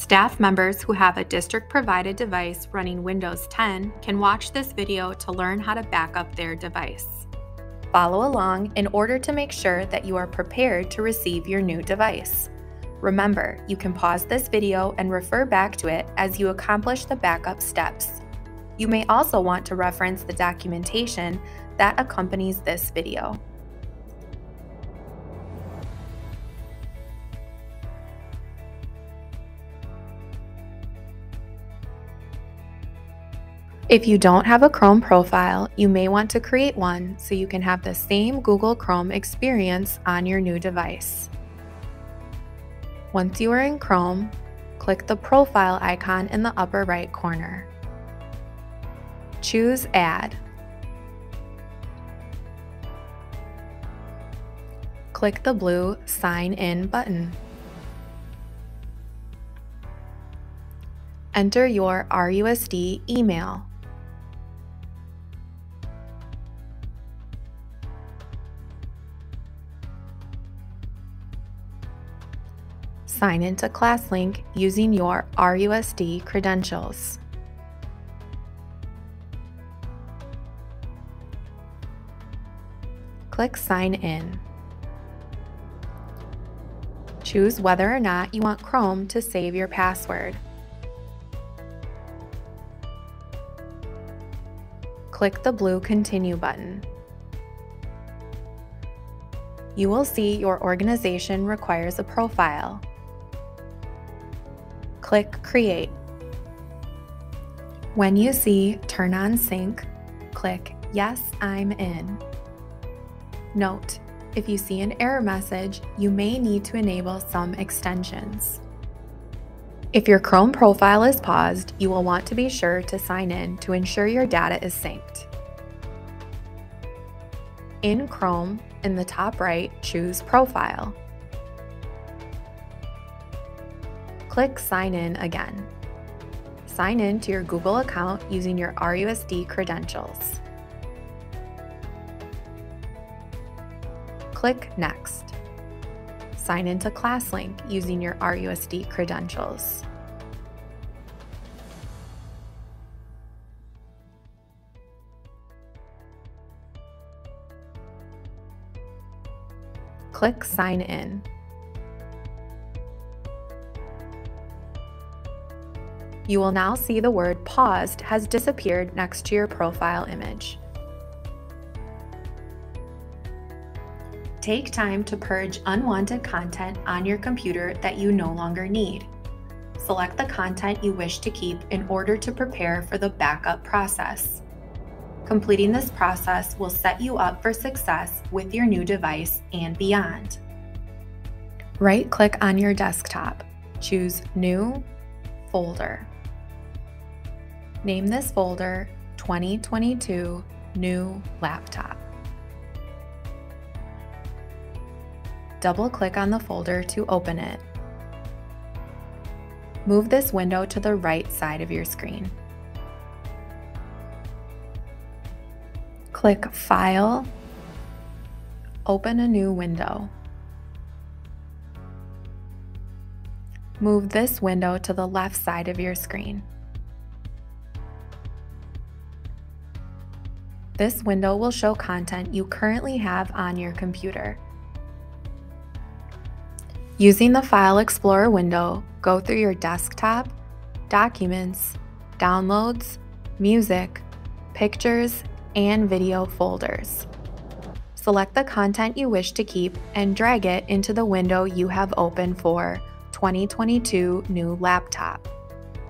Staff members who have a district-provided device running Windows 10 can watch this video to learn how to back up their device. Follow along in order to make sure that you are prepared to receive your new device. Remember, you can pause this video and refer back to it as you accomplish the backup steps. You may also want to reference the documentation that accompanies this video. If you don't have a Chrome profile, you may want to create one so you can have the same Google Chrome experience on your new device. Once you are in Chrome, click the profile icon in the upper right corner. Choose Add. Click the blue Sign In button. Enter your RUSD email. Sign into ClassLink using your RUSD credentials. Click Sign In. Choose whether or not you want Chrome to save your password. Click the blue Continue button. You will see your organization requires a profile click Create. When you see Turn on Sync, click Yes, I'm in. Note, if you see an error message, you may need to enable some extensions. If your Chrome profile is paused, you will want to be sure to sign in to ensure your data is synced. In Chrome, in the top right, choose Profile. Click Sign In again. Sign in to your Google account using your RUSD credentials. Click Next. Sign into ClassLink using your RUSD credentials. Click Sign In. You will now see the word paused has disappeared next to your profile image. Take time to purge unwanted content on your computer that you no longer need. Select the content you wish to keep in order to prepare for the backup process. Completing this process will set you up for success with your new device and beyond. Right click on your desktop, choose New, Folder. Name this folder 2022 New Laptop. Double click on the folder to open it. Move this window to the right side of your screen. Click File, open a new window. Move this window to the left side of your screen. This window will show content you currently have on your computer. Using the File Explorer window, go through your desktop, Documents, Downloads, Music, Pictures, and Video folders. Select the content you wish to keep and drag it into the window you have open for 2022 New Laptop.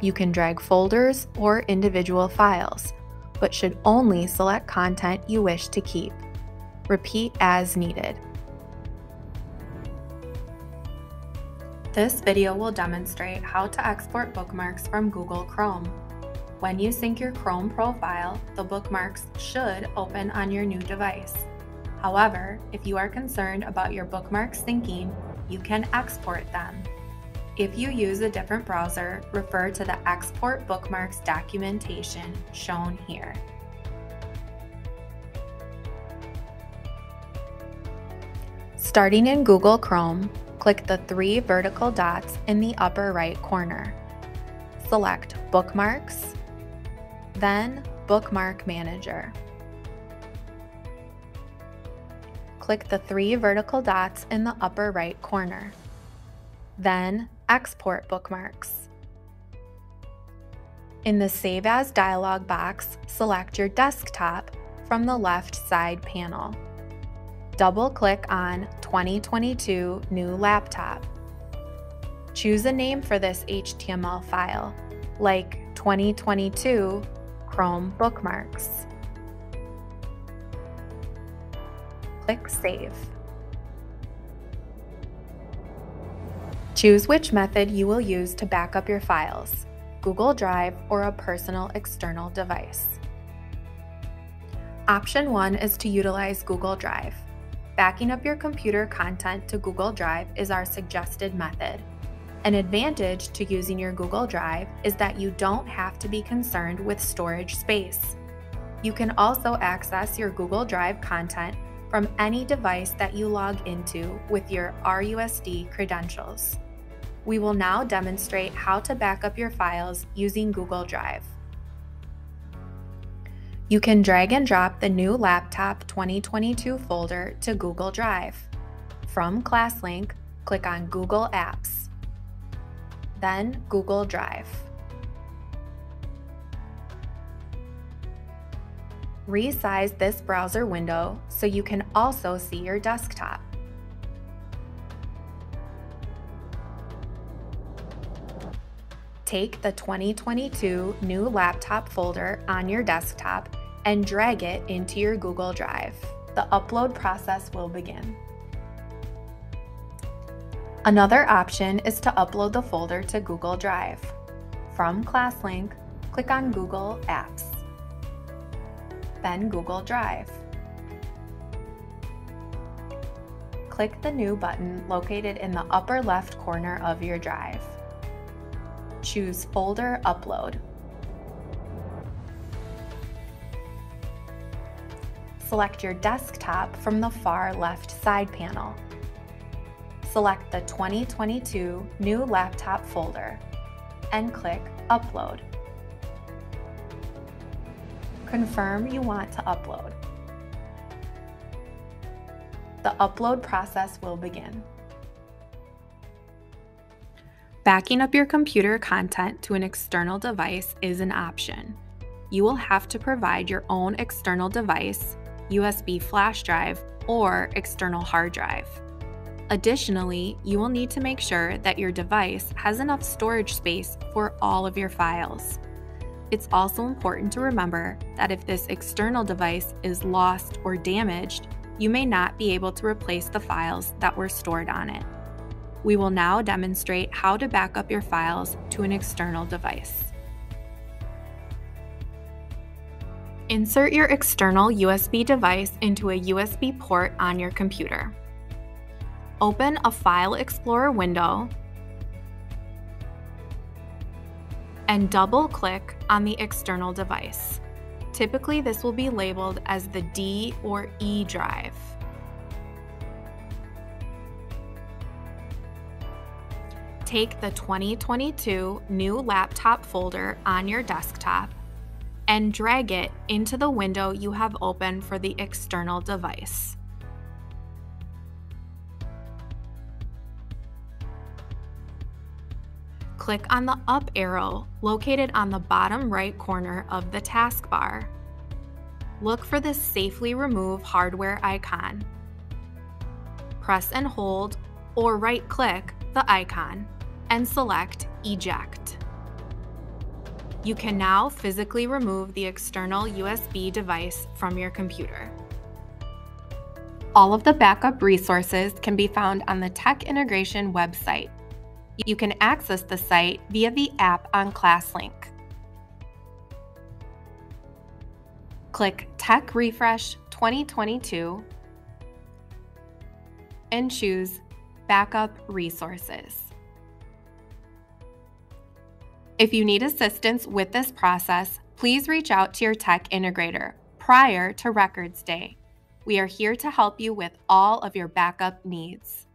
You can drag folders or individual files but should only select content you wish to keep. Repeat as needed. This video will demonstrate how to export bookmarks from Google Chrome. When you sync your Chrome profile, the bookmarks should open on your new device. However, if you are concerned about your bookmarks syncing, you can export them. If you use a different browser, refer to the Export Bookmarks documentation shown here. Starting in Google Chrome, click the three vertical dots in the upper right corner. select Bookmarks, then Bookmark Manager. Click the three vertical dots in the upper right corner. Then Export Bookmarks. In the Save As dialog box, select your desktop from the left side panel. Double-click on 2022 New Laptop. Choose a name for this HTML file, like 2022 Chrome Bookmarks. Click Save. Choose which method you will use to back up your files, Google Drive or a personal external device. Option 1 is to utilize Google Drive. Backing up your computer content to Google Drive is our suggested method. An advantage to using your Google Drive is that you don't have to be concerned with storage space. You can also access your Google Drive content from any device that you log into with your RUSD credentials. We will now demonstrate how to back up your files using Google Drive. You can drag and drop the new Laptop 2022 folder to Google Drive. From ClassLink, click on Google Apps, then Google Drive. Resize this browser window so you can also see your desktop. Take the 2022 new laptop folder on your desktop and drag it into your Google Drive. The upload process will begin. Another option is to upload the folder to Google Drive. From ClassLink, click on Google Apps, then Google Drive. Click the New button located in the upper left corner of your drive choose Folder Upload. Select your desktop from the far left side panel. Select the 2022 New Laptop folder and click Upload. Confirm you want to upload. The upload process will begin. Backing up your computer content to an external device is an option. You will have to provide your own external device, USB flash drive, or external hard drive. Additionally, you will need to make sure that your device has enough storage space for all of your files. It's also important to remember that if this external device is lost or damaged, you may not be able to replace the files that were stored on it. We will now demonstrate how to back up your files to an external device. Insert your external USB device into a USB port on your computer. Open a File Explorer window and double-click on the external device. Typically, this will be labeled as the D or E drive. Take the 2022 new laptop folder on your desktop and drag it into the window you have open for the external device. Click on the up arrow located on the bottom right corner of the taskbar. Look for the Safely Remove Hardware icon. Press and hold or right click the icon and select Eject. You can now physically remove the external USB device from your computer. All of the backup resources can be found on the Tech Integration website. You can access the site via the app on ClassLink. Click Tech Refresh 2022 and choose Backup Resources. If you need assistance with this process, please reach out to your tech integrator prior to Records Day. We are here to help you with all of your backup needs.